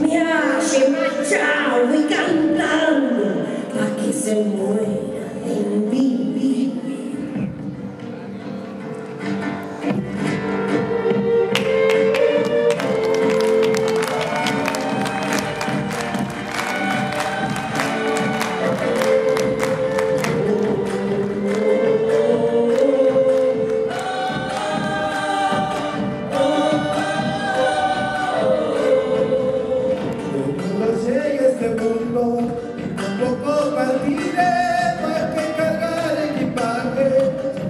me ha marchado y cantando para que se muera. iré más que cargar equipaje,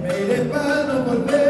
me iré para no volver.